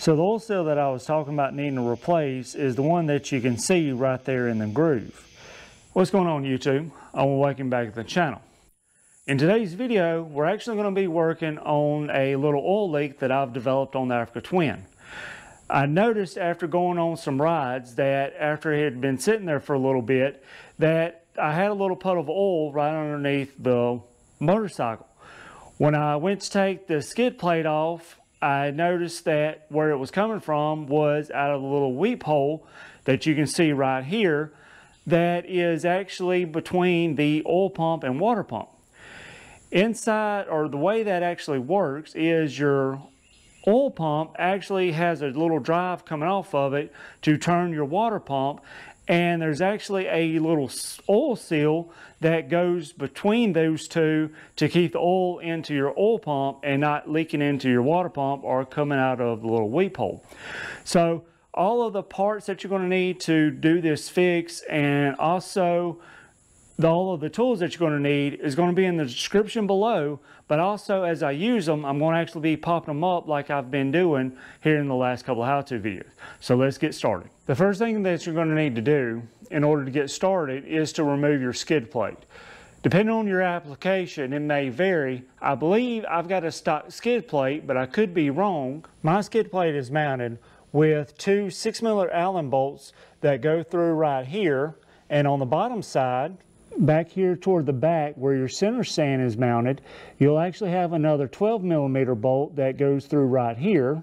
So the oil seal that I was talking about needing to replace is the one that you can see right there in the groove. What's going on YouTube? I want to welcome back to the channel. In today's video, we're actually going to be working on a little oil leak that I've developed on the Africa Twin. I noticed after going on some rides that after it had been sitting there for a little bit that I had a little puddle of oil right underneath the motorcycle. When I went to take the skid plate off I noticed that where it was coming from was out of the little weep hole that you can see right here that is actually between the oil pump and water pump. Inside, or the way that actually works is your oil pump actually has a little drive coming off of it to turn your water pump and there's actually a little oil seal that goes between those two to keep the oil into your oil pump and not leaking into your water pump or coming out of the little weep hole. So all of the parts that you're going to need to do this fix and also the, all of the tools that you're going to need is going to be in the description below but also as I use them I'm going to actually be popping them up like I've been doing here in the last couple of how-to videos. So let's get started. The first thing that you're going to need to do in order to get started is to remove your skid plate. Depending on your application it may vary. I believe I've got a stock skid plate but I could be wrong. My skid plate is mounted with two 6 miller Allen bolts that go through right here and on the bottom side back here toward the back where your center stand is mounted, you'll actually have another 12 millimeter bolt that goes through right here.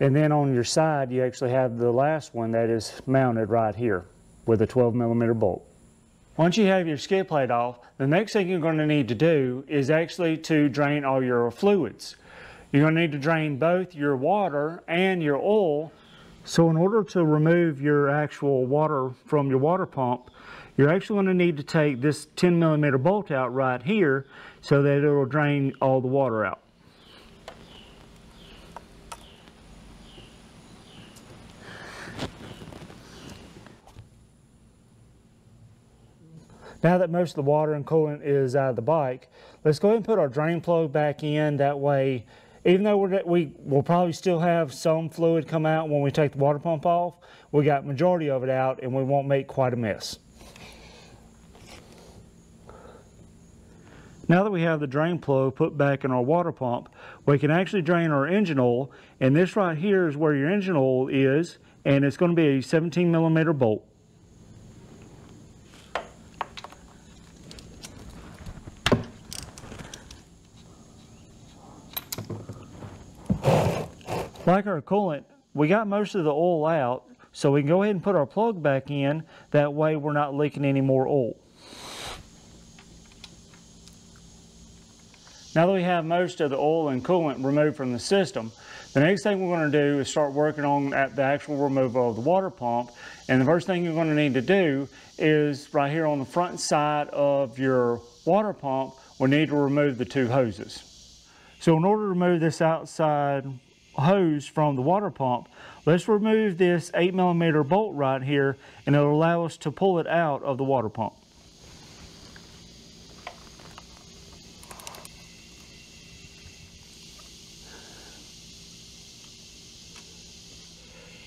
And then on your side, you actually have the last one that is mounted right here with a 12 millimeter bolt. Once you have your skid plate off, the next thing you're going to need to do is actually to drain all your fluids. You're going to need to drain both your water and your oil. So in order to remove your actual water from your water pump, you're actually going to need to take this 10 millimeter bolt out right here so that it will drain all the water out. Now that most of the water and coolant is out of the bike, let's go ahead and put our drain plug back in. That way, even though we're, we will probably still have some fluid come out when we take the water pump off, we got majority of it out and we won't make quite a mess. Now that we have the drain plug put back in our water pump, we can actually drain our engine oil. And this right here is where your engine oil is. And it's going to be a 17 millimeter bolt. Like our coolant, we got most of the oil out, so we can go ahead and put our plug back in. That way we're not leaking any more oil. Now that we have most of the oil and coolant removed from the system, the next thing we're going to do is start working on at the actual removal of the water pump. And the first thing you're going to need to do is right here on the front side of your water pump, we need to remove the two hoses. So in order to remove this outside hose from the water pump, let's remove this 8 millimeter bolt right here and it'll allow us to pull it out of the water pump.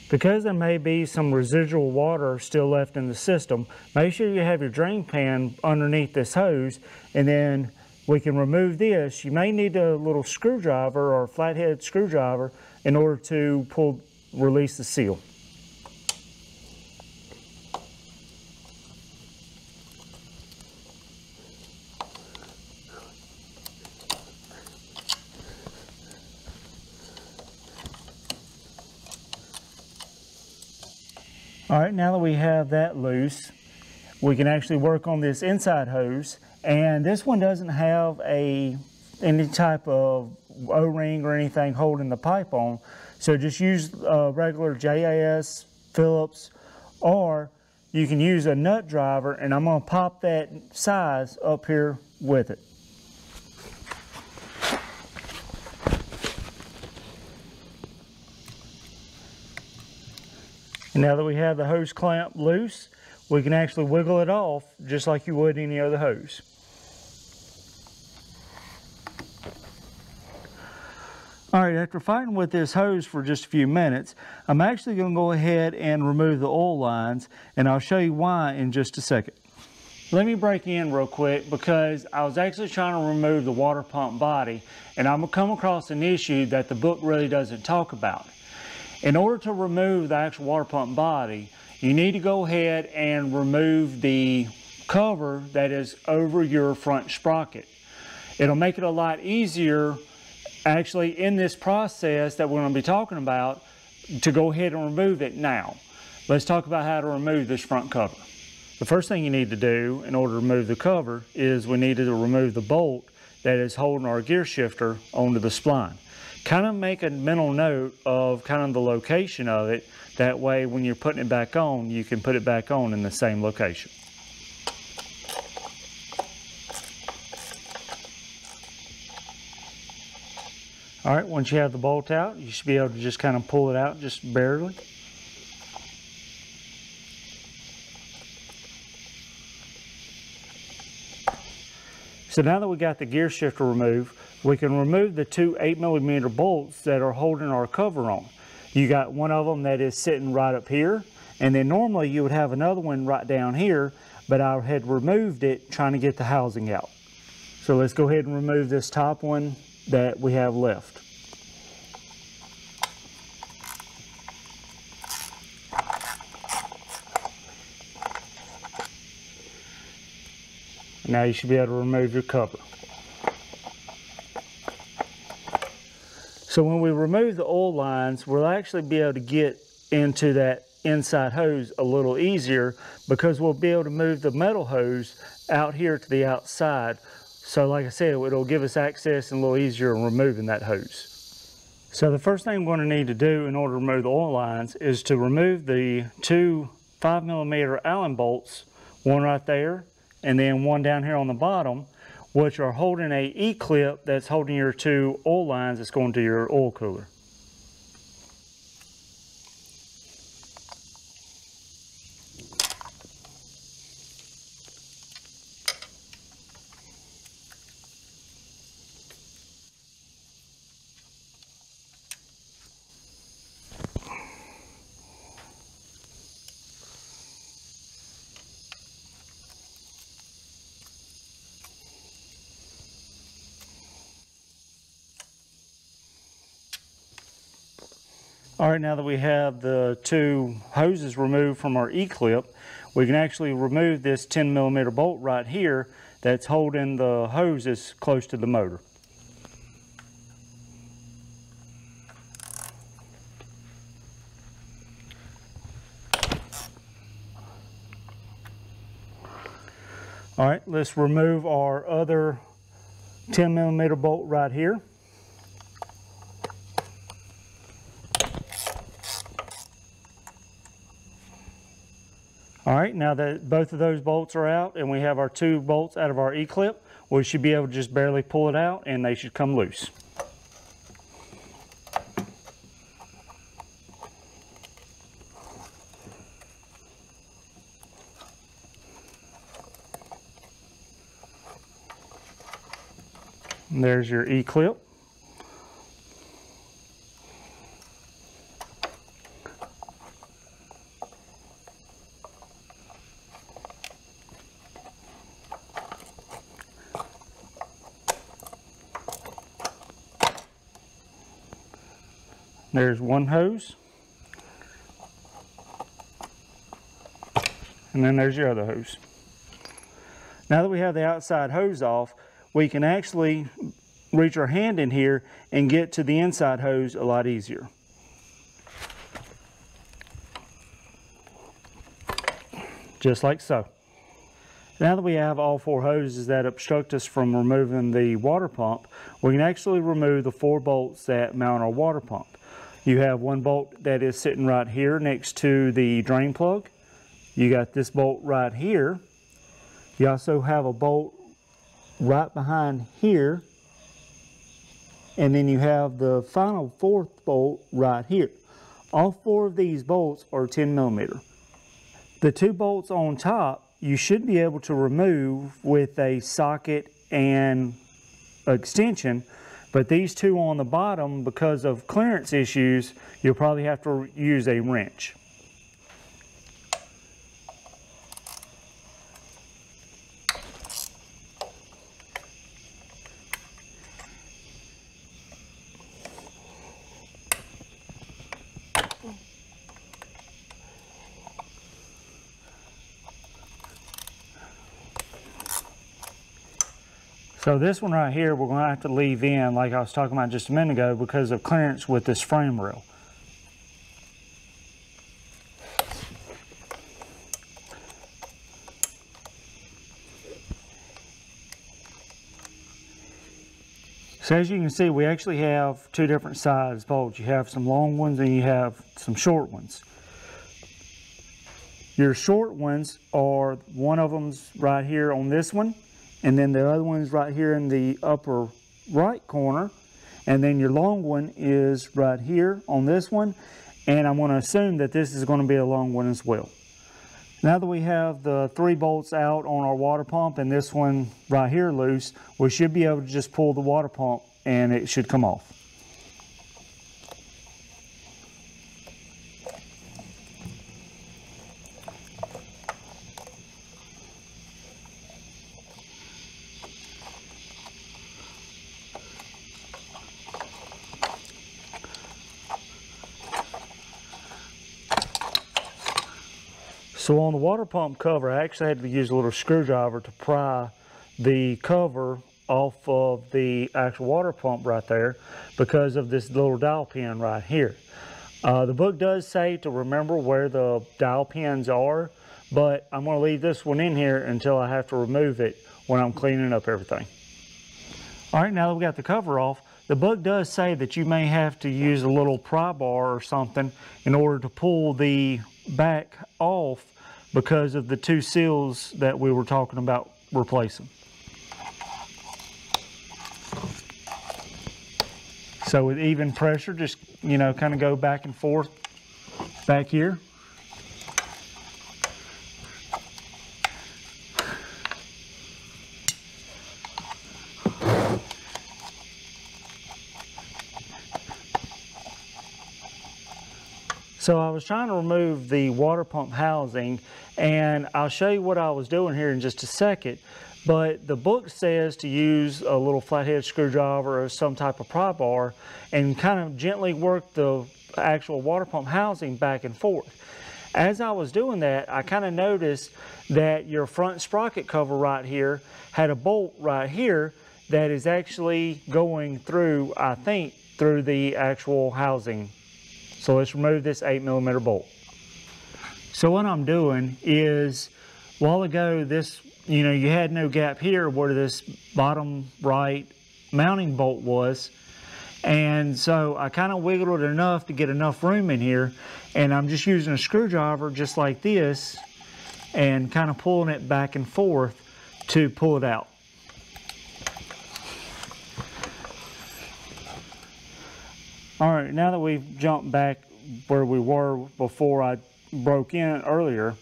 Because there may be some residual water still left in the system, make sure you have your drain pan underneath this hose and then we can remove this. You may need a little screwdriver or flathead screwdriver in order to pull, release the seal. All right, now that we have that loose, we can actually work on this inside hose. And this one doesn't have a any type of O-ring or anything holding the pipe on. So just use uh, a regular JIS, Phillips, or you can use a nut driver and I'm gonna pop that size up here with it. And now that we have the hose clamp loose, we can actually wiggle it off just like you would any other hose. All right, after fighting with this hose for just a few minutes, I'm actually going to go ahead and remove the oil lines, and I'll show you why in just a second. Let me break in real quick because I was actually trying to remove the water pump body, and I'm to come across an issue that the book really doesn't talk about. In order to remove the actual water pump body, you need to go ahead and remove the cover that is over your front sprocket. It'll make it a lot easier actually in this process that we're going to be talking about to go ahead and remove it now. Let's talk about how to remove this front cover. The first thing you need to do in order to remove the cover is we need to remove the bolt that is holding our gear shifter onto the spline. Kind of make a mental note of kind of the location of it. That way when you're putting it back on, you can put it back on in the same location. All right, once you have the bolt out, you should be able to just kind of pull it out just barely. So now that we got the gear shifter removed, we can remove the two 8 millimeter bolts that are holding our cover on. You got one of them that is sitting right up here, and then normally you would have another one right down here, but I had removed it trying to get the housing out. So let's go ahead and remove this top one that we have left. Now you should be able to remove your cover. So when we remove the oil lines, we'll actually be able to get into that inside hose a little easier because we'll be able to move the metal hose out here to the outside so like I said, it'll give us access and a little easier in removing that hose. So the first thing I'm going to need to do in order to remove the oil lines is to remove the two 5 millimeter Allen bolts, one right there and then one down here on the bottom, which are holding a E-clip that's holding your two oil lines that's going to your oil cooler. All right, now that we have the two hoses removed from our E-clip, we can actually remove this 10 millimeter bolt right here that's holding the hoses close to the motor. All right, let's remove our other 10 millimeter bolt right here. All right, now that both of those bolts are out and we have our two bolts out of our E-clip, we should be able to just barely pull it out and they should come loose. And there's your E-clip. There's one hose. And then there's your other hose. Now that we have the outside hose off, we can actually reach our hand in here and get to the inside hose a lot easier. Just like so. Now that we have all four hoses that obstruct us from removing the water pump, we can actually remove the four bolts that mount our water pump. You have one bolt that is sitting right here next to the drain plug. You got this bolt right here. You also have a bolt right behind here. And then you have the final fourth bolt right here. All four of these bolts are 10 millimeter. The two bolts on top, you should be able to remove with a socket and extension But these two on the bottom, because of clearance issues, you'll probably have to use a wrench. So this one right here, we're gonna have to leave in like I was talking about just a minute ago because of clearance with this frame rail. So as you can see, we actually have two different size bolts. You have some long ones and you have some short ones. Your short ones are, one of them's right here on this one, and then the other one's right here in the upper right corner. And then your long one is right here on this one. And I'm going to assume that this is going to be a long one as well. Now that we have the three bolts out on our water pump and this one right here loose, we should be able to just pull the water pump and it should come off. So on the water pump cover, I actually had to use a little screwdriver to pry the cover off of the actual water pump right there because of this little dowel pin right here. Uh, the book does say to remember where the dowel pins are, but I'm going to leave this one in here until I have to remove it when I'm cleaning up everything. All right, now that we got the cover off, the book does say that you may have to use a little pry bar or something in order to pull the back off because of the two seals that we were talking about replacing. So with even pressure, just, you know, kind of go back and forth back here. So I was trying to remove the water pump housing and I'll show you what I was doing here in just a second. But the book says to use a little flathead screwdriver or some type of pry bar and kind of gently work the actual water pump housing back and forth. As I was doing that, I kind of noticed that your front sprocket cover right here had a bolt right here that is actually going through, I think, through the actual housing so let's remove this 8 millimeter bolt. So what I'm doing is, a while ago, this, you know, you had no gap here where this bottom right mounting bolt was. And so I kind of wiggled it enough to get enough room in here. And I'm just using a screwdriver just like this and kind of pulling it back and forth to pull it out. All right, now that we've jumped back where we were before I broke in earlier,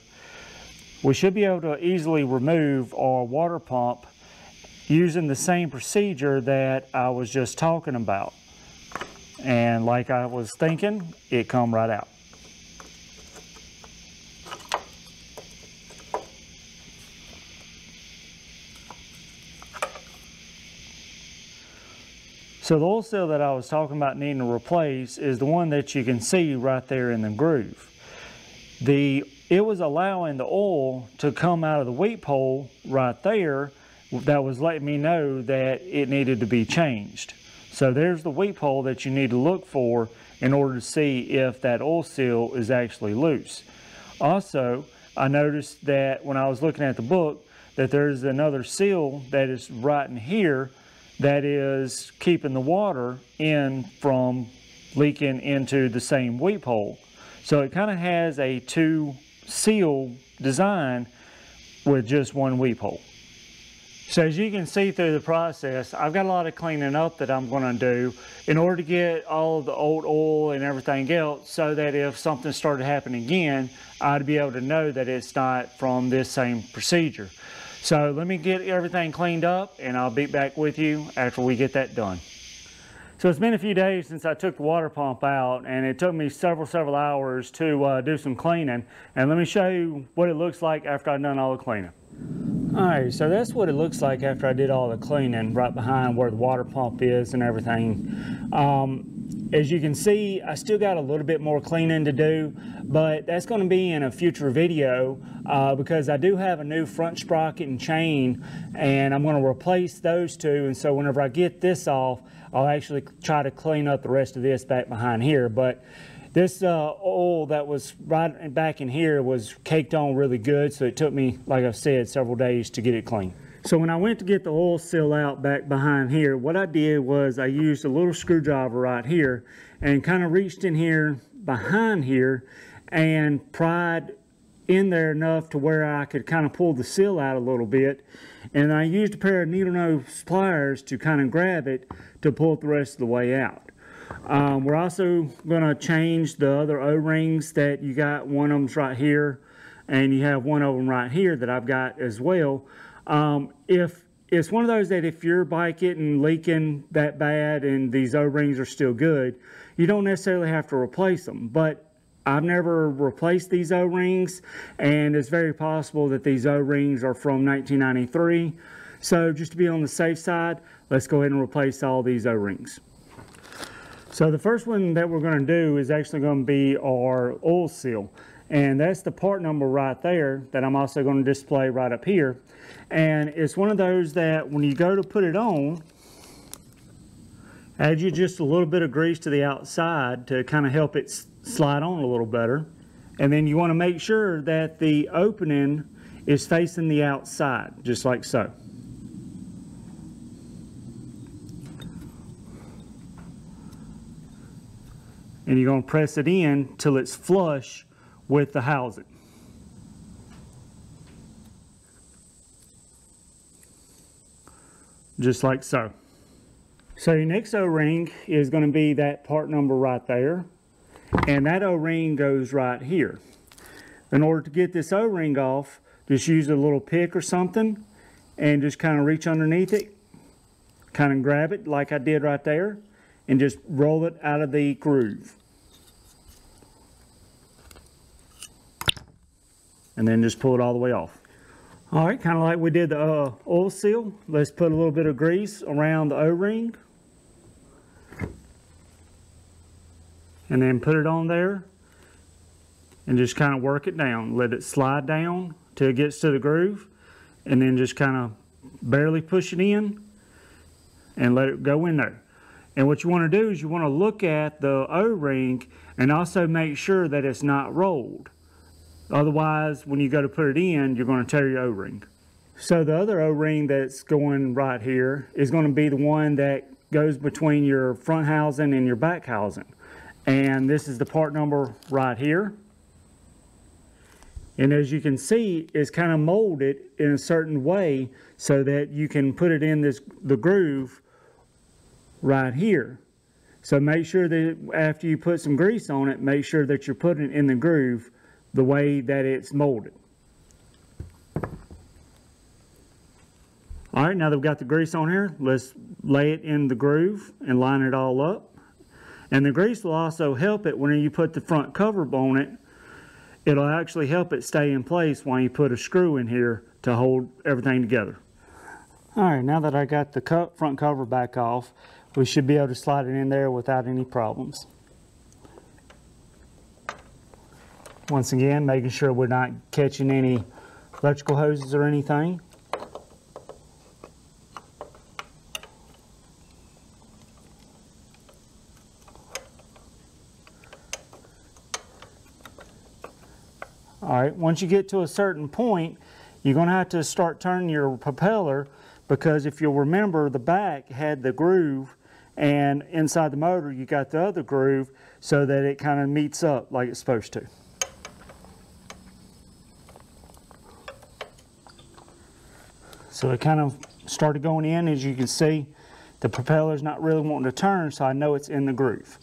we should be able to easily remove our water pump using the same procedure that I was just talking about. And like I was thinking, it come right out. So the oil seal that I was talking about needing to replace is the one that you can see right there in the groove. The It was allowing the oil to come out of the weep hole right there that was letting me know that it needed to be changed. So there's the weep hole that you need to look for in order to see if that oil seal is actually loose. Also, I noticed that when I was looking at the book that there's another seal that is right in here that is keeping the water in from leaking into the same weep hole. So it kind of has a two seal design with just one weep hole. So as you can see through the process, I've got a lot of cleaning up that I'm going to do in order to get all the old oil and everything else so that if something started happening again, I'd be able to know that it's not from this same procedure. So let me get everything cleaned up and I'll be back with you after we get that done. So it's been a few days since I took the water pump out and it took me several, several hours to uh, do some cleaning. And let me show you what it looks like after I've done all the cleaning. All right, so that's what it looks like after I did all the cleaning right behind where the water pump is and everything. Um, as you can see, I still got a little bit more cleaning to do, but that's going to be in a future video uh, because I do have a new front sprocket and chain and I'm going to replace those two. And so whenever I get this off, I'll actually try to clean up the rest of this back behind here. But this uh, oil that was right back in here was caked on really good. So it took me, like I said, several days to get it clean. So when I went to get the oil seal out back behind here, what I did was I used a little screwdriver right here and kind of reached in here behind here and pried in there enough to where I could kind of pull the seal out a little bit. And I used a pair of needle nose pliers to kind of grab it to pull it the rest of the way out. Um, we're also going to change the other O-rings that you got. One of them's right here and you have one of them right here that I've got as well. Um, if it's one of those that if your bike isn't leaking that bad and these O-rings are still good, you don't necessarily have to replace them. But I've never replaced these O-rings and it's very possible that these O-rings are from 1993. So just to be on the safe side, let's go ahead and replace all these O-rings. So the first one that we're going to do is actually going to be our oil seal. And that's the part number right there that I'm also going to display right up here. And it's one of those that when you go to put it on, add you just a little bit of grease to the outside to kind of help it slide on a little better. And then you want to make sure that the opening is facing the outside, just like so. And you're going to press it in till it's flush with the housing. just like so. So your next O-ring is going to be that part number right there. And that O-ring goes right here. In order to get this O-ring off, just use a little pick or something and just kind of reach underneath it, kind of grab it like I did right there, and just roll it out of the groove. And then just pull it all the way off. All right, kind of like we did the uh, oil seal. Let's put a little bit of grease around the O-ring. And then put it on there. And just kind of work it down. Let it slide down till it gets to the groove. And then just kind of barely push it in and let it go in there. And what you want to do is you want to look at the O-ring and also make sure that it's not rolled. Otherwise, when you go to put it in, you're going to tear your O-ring. So the other O-ring that's going right here is going to be the one that goes between your front housing and your back housing. And this is the part number right here. And as you can see, it's kind of molded in a certain way so that you can put it in this the groove right here. So make sure that after you put some grease on it, make sure that you're putting it in the groove the way that it's molded. All right, now that we've got the grease on here, let's lay it in the groove and line it all up. And the grease will also help it when you put the front cover on it. It'll actually help it stay in place while you put a screw in here to hold everything together. All right, now that I got the front cover back off, we should be able to slide it in there without any problems. Once again, making sure we're not catching any electrical hoses or anything. All right, once you get to a certain point, you're going to have to start turning your propeller because if you'll remember, the back had the groove and inside the motor you got the other groove so that it kind of meets up like it's supposed to. So it kind of started going in. As you can see, the propeller's not really wanting to turn, so I know it's in the groove.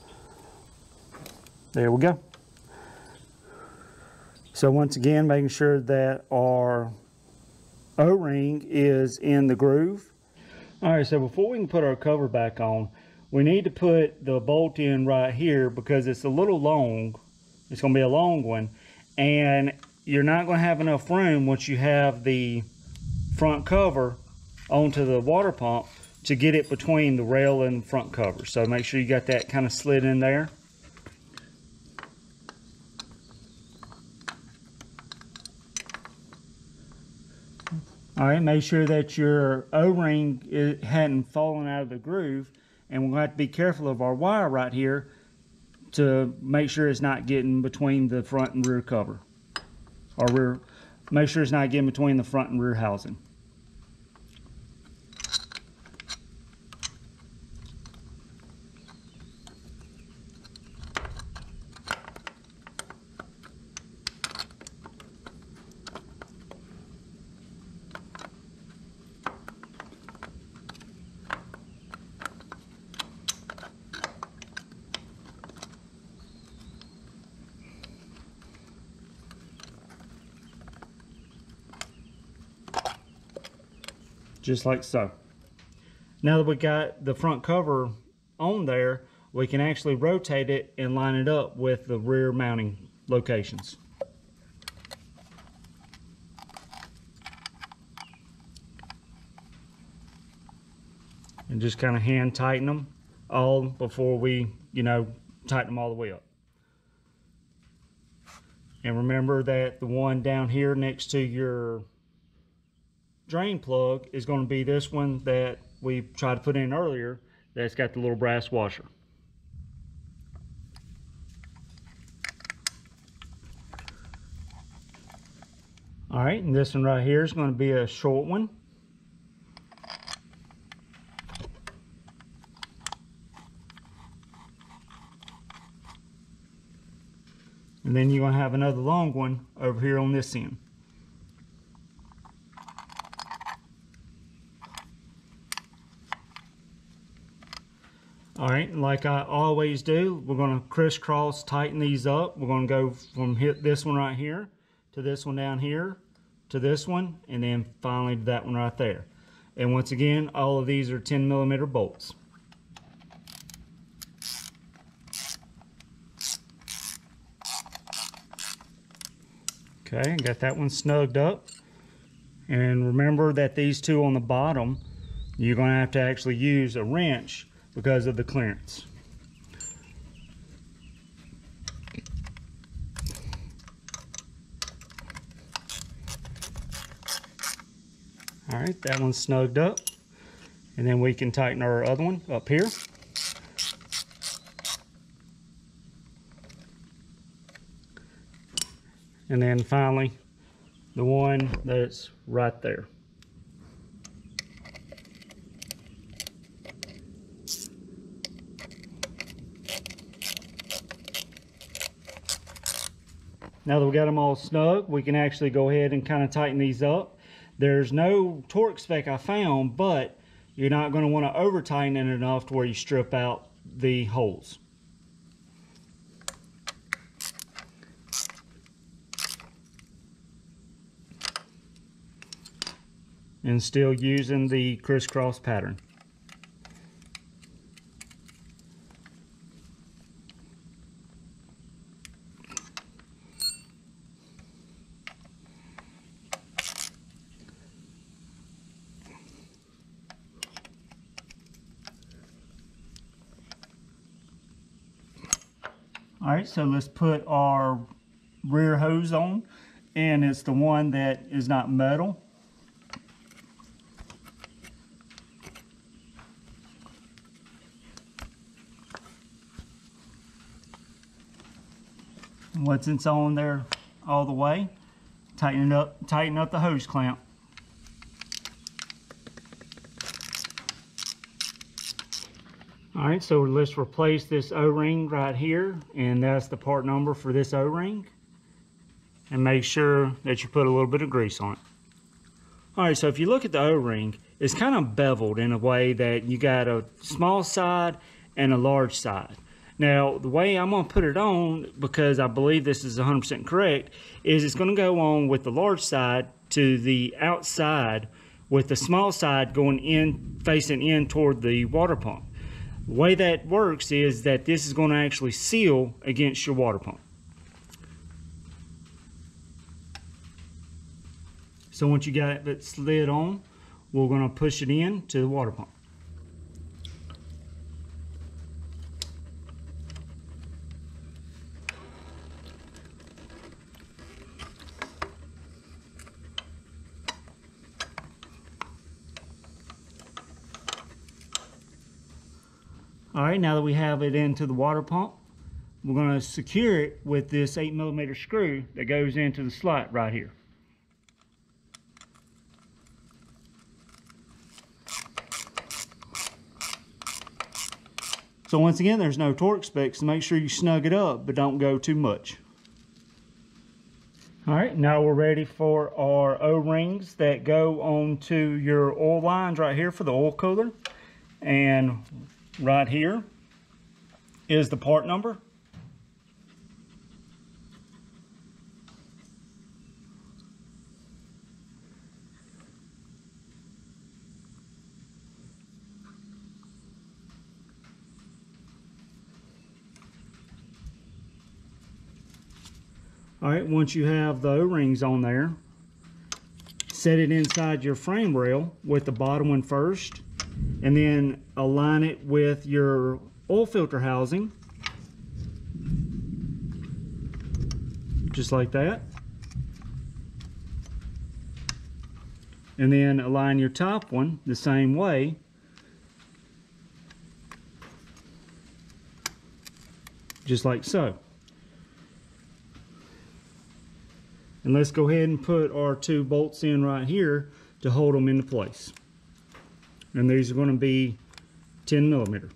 There we go. So once again, making sure that our O-ring is in the groove. All right, so before we can put our cover back on, we need to put the bolt in right here because it's a little long. It's going to be a long one. And you're not going to have enough room once you have the front cover onto the water pump to get it between the rail and front cover. So make sure you got that kind of slid in there. All right, make sure that your O-ring hadn't fallen out of the groove. And we're going to have to be careful of our wire right here to make sure it's not getting between the front and rear cover. Or rear, make sure it's not getting between the front and rear housing. Just like so. Now that we got the front cover on there, we can actually rotate it and line it up with the rear mounting locations. And just kind of hand tighten them all before we, you know, tighten them all the way up. And remember that the one down here next to your drain plug is going to be this one that we tried to put in earlier that's got the little brass washer. All right, and this one right here is going to be a short one. And then you're going to have another long one over here on this end. All right, like I always do, we're gonna crisscross tighten these up. We're gonna go from hit this one right here to this one down here to this one, and then finally to that one right there. And once again, all of these are 10 millimeter bolts. Okay, got that one snugged up. And remember that these two on the bottom, you're gonna have to actually use a wrench because of the clearance. All right, that one's snugged up. And then we can tighten our other one up here. And then finally, the one that's right there. Now that we got them all snug, we can actually go ahead and kind of tighten these up. There's no torque spec I found, but you're not going to want to over tighten it enough to where you strip out the holes. And still using the crisscross pattern. So let's put our rear hose on and it's the one that is not metal. Once it's on there all the way, tighten it up, tighten up the hose clamp. All right, so let's replace this O-ring right here, and that's the part number for this O-ring. And make sure that you put a little bit of grease on it. All right, so if you look at the O-ring, it's kind of beveled in a way that you got a small side and a large side. Now, the way I'm going to put it on, because I believe this is 100% correct, is it's going to go on with the large side to the outside with the small side going in, facing in toward the water pump. The way that works is that this is going to actually seal against your water pump. So once you got it slid on, we're going to push it in to the water pump. All right, now that we have it into the water pump, we're going to secure it with this 8 millimeter screw that goes into the slot right here. So once again, there's no torque specs, so make sure you snug it up, but don't go too much. All right, now we're ready for our O-rings that go onto your oil lines right here for the oil cooler. And right here is the part number. All right, once you have the O-rings on there, set it inside your frame rail with the bottom one first and then align it with your oil filter housing. Just like that. And then align your top one the same way. Just like so. And let's go ahead and put our two bolts in right here to hold them into place and these are going to be 10 millimeter.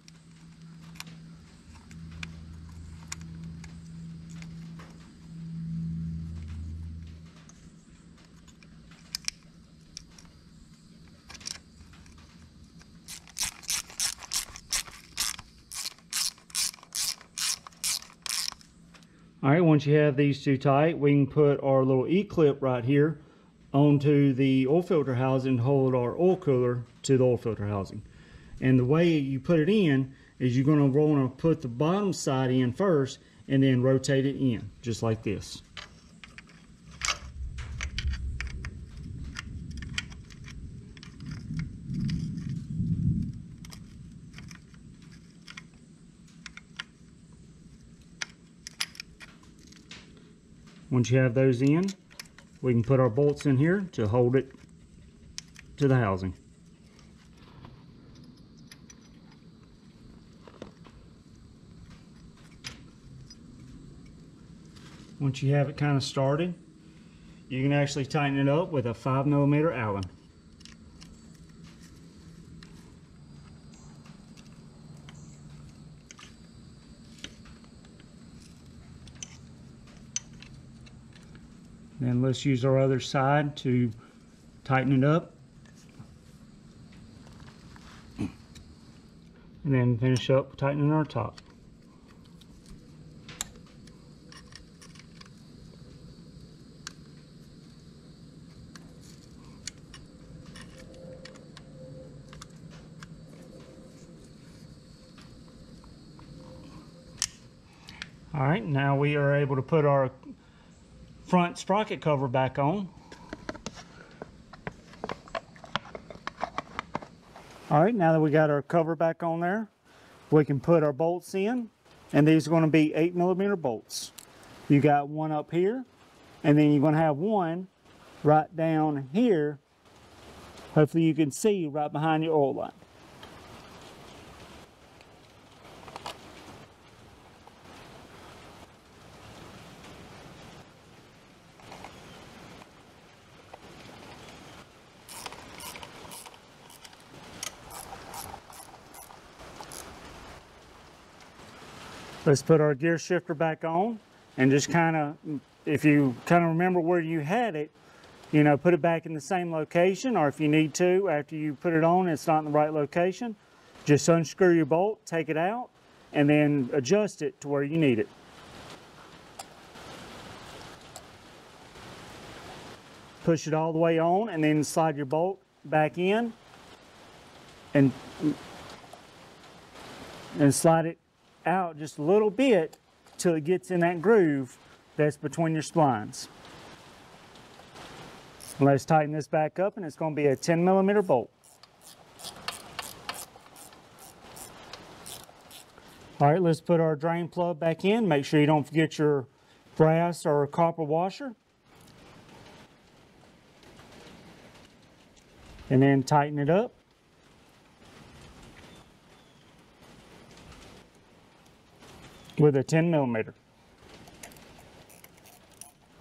All right, once you have these two tight, we can put our little E-clip right here onto the oil filter housing hold our oil cooler to the oil filter housing. And the way you put it in is you're going to want to put the bottom side in first and then rotate it in just like this. Once you have those in, we can put our bolts in here to hold it to the housing. Once you have it kind of started, you can actually tighten it up with a 5 millimeter Allen. Then let's use our other side to tighten it up. And then finish up tightening our top. All right, now we are able to put our front sprocket cover back on. All right, now that we got our cover back on there, we can put our bolts in, and these are going to be 8 millimeter bolts. You got one up here, and then you're going to have one right down here. Hopefully you can see right behind your oil line. Let's put our gear shifter back on and just kind of, if you kind of remember where you had it, you know, put it back in the same location or if you need to, after you put it on, it's not in the right location, just unscrew your bolt, take it out, and then adjust it to where you need it. Push it all the way on and then slide your bolt back in and and slide it out just a little bit till it gets in that groove that's between your splines. Let's tighten this back up and it's going to be a 10 millimeter bolt. All right, let's put our drain plug back in. Make sure you don't forget your brass or copper washer. And then tighten it up. With a 10 millimeter.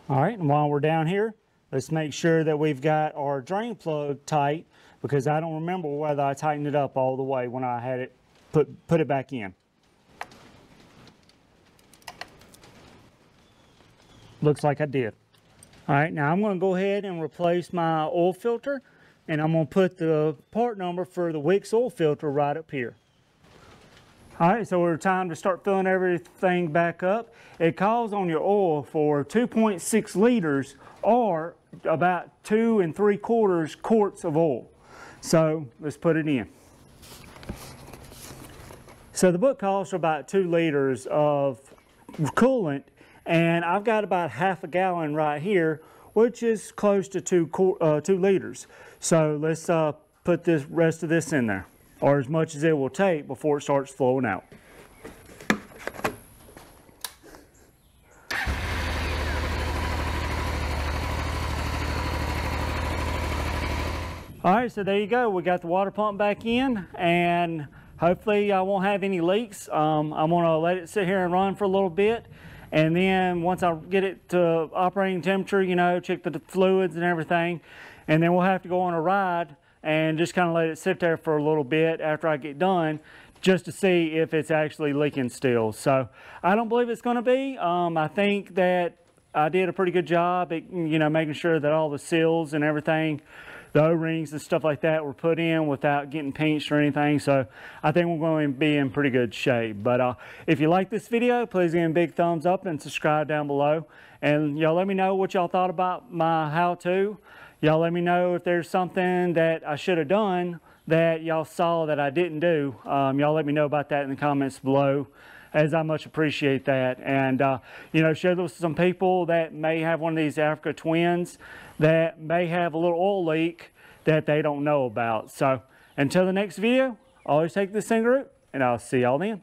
All right, and while we're down here, let's make sure that we've got our drain plug tight because I don't remember whether I tightened it up all the way when I had it put, put it back in. Looks like I did. All right, now I'm gonna go ahead and replace my oil filter and I'm gonna put the part number for the Wix oil filter right up here. All right, so we're time to start filling everything back up. It calls on your oil for 2.6 liters or about two and three quarters quarts of oil. So let's put it in. So the book calls for about two liters of coolant and I've got about half a gallon right here which is close to two, uh, two liters. So let's uh, put this rest of this in there or as much as it will take before it starts flowing out. All right, so there you go. We got the water pump back in and hopefully I won't have any leaks. Um, I'm gonna let it sit here and run for a little bit. And then once I get it to operating temperature, you know, check the fluids and everything. And then we'll have to go on a ride and just kind of let it sit there for a little bit after I get done just to see if it's actually leaking still. So I don't believe it's going to be. Um, I think that I did a pretty good job at, you know, making sure that all the seals and everything, the O-rings and stuff like that were put in without getting pinched or anything. So I think we're going to be in pretty good shape. But uh, if you like this video, please give me a big thumbs up and subscribe down below. And y'all let me know what y'all thought about my how-to. Y'all let me know if there's something that I should have done that y'all saw that I didn't do. Um, y'all let me know about that in the comments below as I much appreciate that. And, uh, you know, share this with some people that may have one of these Africa twins that may have a little oil leak that they don't know about. So until the next video, always take thing route and I'll see y'all then.